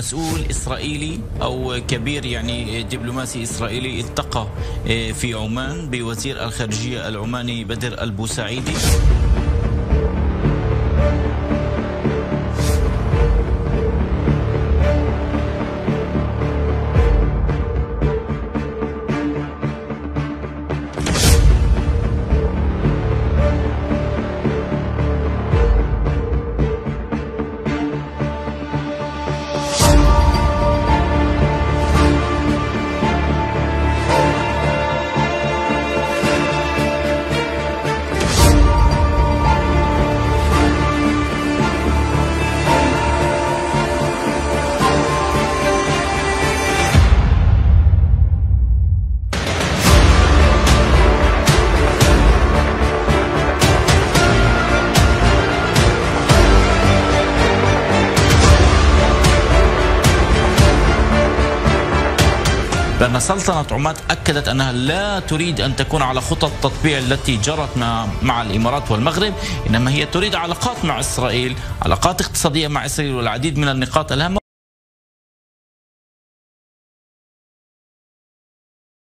مسؤول إسرائيلي أو كبير يعني دبلوماسي إسرائيلي التقى في عمان بوزير الخارجية العماني بدر البوسعيدي. بأن سلطنة عمان أكدت أنها لا تريد أن تكون على خطى التطبيع التي جرت مع, مع الإمارات والمغرب إنما هي تريد علاقات مع إسرائيل علاقات اقتصادية مع إسرائيل والعديد من النقاط الهامة.